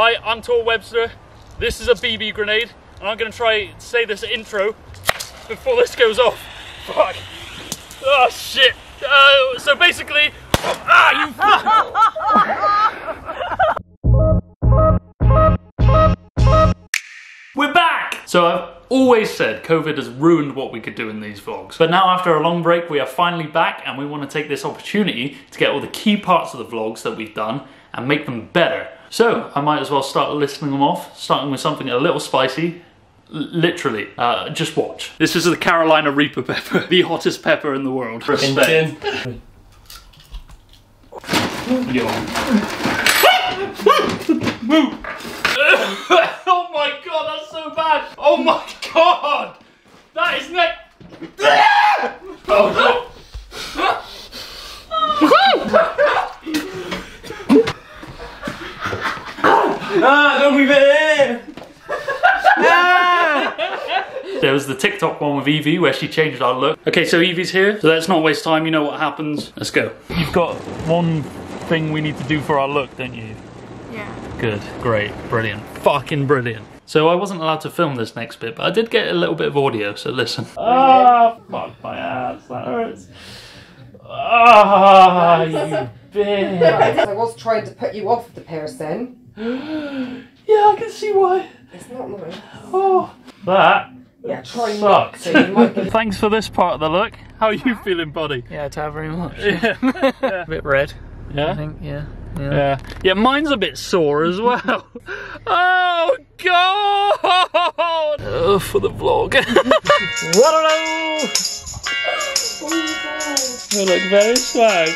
Hi, I'm Tor Webster. This is a BB grenade, and I'm gonna try to say this intro before this goes off. Fuck. Oh shit. Uh, so basically, ah. We're back. So I've always said COVID has ruined what we could do in these vlogs. But now after a long break, we are finally back and we want to take this opportunity to get all the key parts of the vlogs that we've done and make them better. So I might as well start listing them off, starting with something a little spicy. L literally, uh, just watch. This is the Carolina Reaper pepper, the hottest pepper in the world. Respect. Yo. oh my god, that's so bad! Oh my god! That is neck. oh Ah, don't breathe it in! There was the TikTok one with Eevie where she changed our look. Okay, so Eevie's here, so let's not waste time. You know what happens. Let's go. You've got one thing we need to do for our look, don't you? Yeah. Good, great, brilliant, fucking brilliant. So I wasn't allowed to film this next bit, but I did get a little bit of audio, so listen. Ah, fuck my ass, that hurts. Ah, you bitch. I was trying to put you off the piercing. Yeah, I can see why. It's not nice. Oh, that Yeah, try not sucked. to. You might get Thanks for this part of the look. How are you feeling, buddy? Yeah, tar very much. Yeah. A bit red, Yeah. I yeah. think, yeah. Yeah. Yeah. Yeah, mine's a bit sore as well. Oh god! Oh, for the vlog. you look very swag.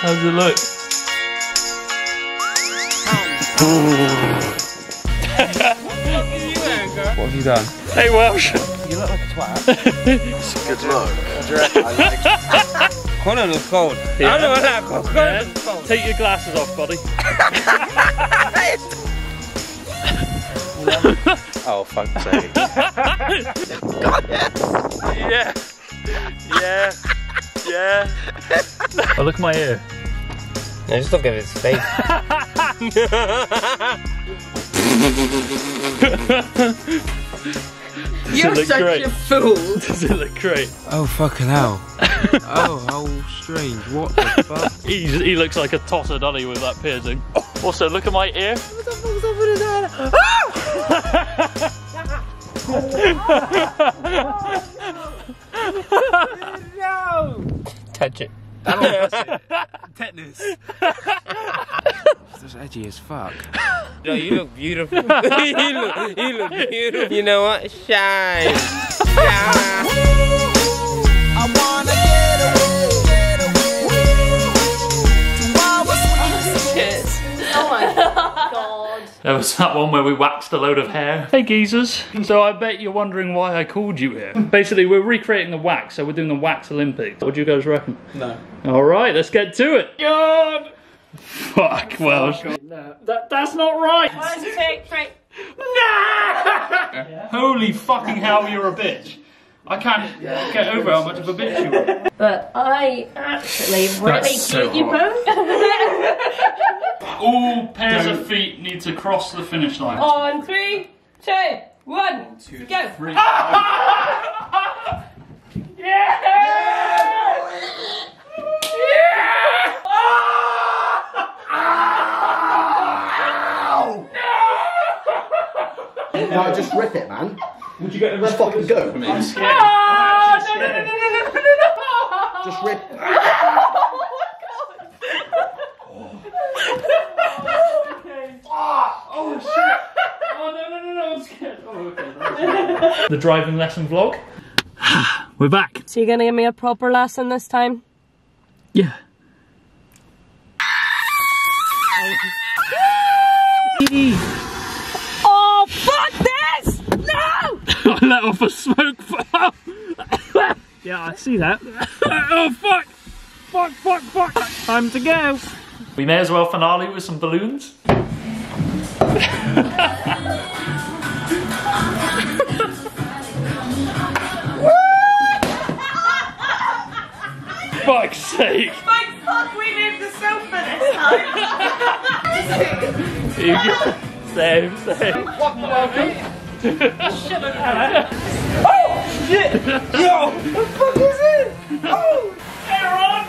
How's it look? What have you done? Hey Welsh. You look like a twat. Good luck. Connor looks cold. I know what. Connor Yeah. cold. Take your glasses off, buddy. Oh, fuck's sake. Yeah. Yeah. Yeah. oh, look at my ear. No, just look at his face. You're such great. a fool. Does it look great? Oh fucking hell. oh, how strange. What the fuck? He's, he looks like a tosser, doesn't he, with that piercing? Also, look at my ear. Touch it. Tetanus. That's edgy as fuck. No, you look beautiful. you, look, you look beautiful. You know what? Shine. Shine. Was that one where we waxed a load of hair. Hey geezers. So I bet you're wondering why I called you here. Basically, we're recreating the wax, so we're doing the wax Olympics. What do you guys reckon? No. Alright, let's get to it. God! Fuck, Welsh. That, that's not right! One, two, three. Holy fucking hell, you're a bitch. I can't get over how much of a bitch you are. But I actually really cute you both. All pairs Don't. of feet need to cross the finish line. On three, two, one, one two, go. Three, yeah! yeah! yeah! No, just rip it, man. Would you get the rest just fucking go? I'm scared. Ah, I'm no, no, no, no, no, no, no, no. Just rip. The driving lesson vlog. We're back. So you're gonna give me a proper lesson this time? Yeah. Oh, fuck this! No! I let off a smoke yeah, I see that. oh fuck! Fuck! Fuck! Fuck! Time to go. We may as well finale with some balloons. Fuck's sake! Fuck's fuck we moved the sofa this time? same, same. Oh shit! Yo! What the fuck is it? Oh! Aaron!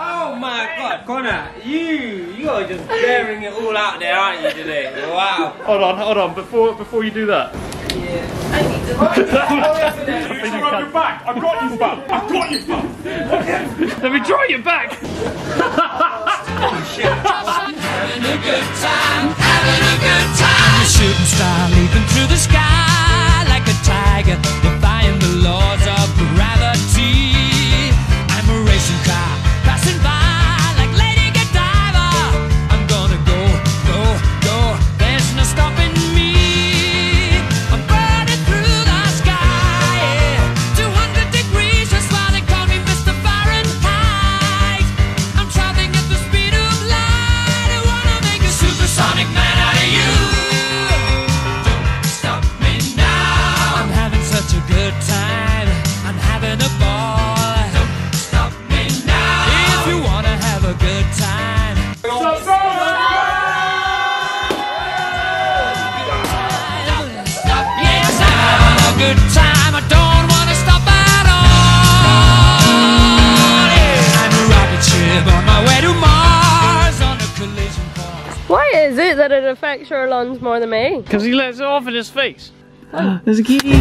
oh my god, Connor, you you are just bearing it all out there, aren't you today? Wow. Hold on, hold on. Before before you do that. I've got you back. I've got you back. Let me draw you back. shooting star leaping through the sky good time. I don't wanna stop at all. Yeah. I'm a rocket ship on my way to Mars on a collision course. Why is it that it affects your lungs more than me? Because he lets it off in his face. There's a key.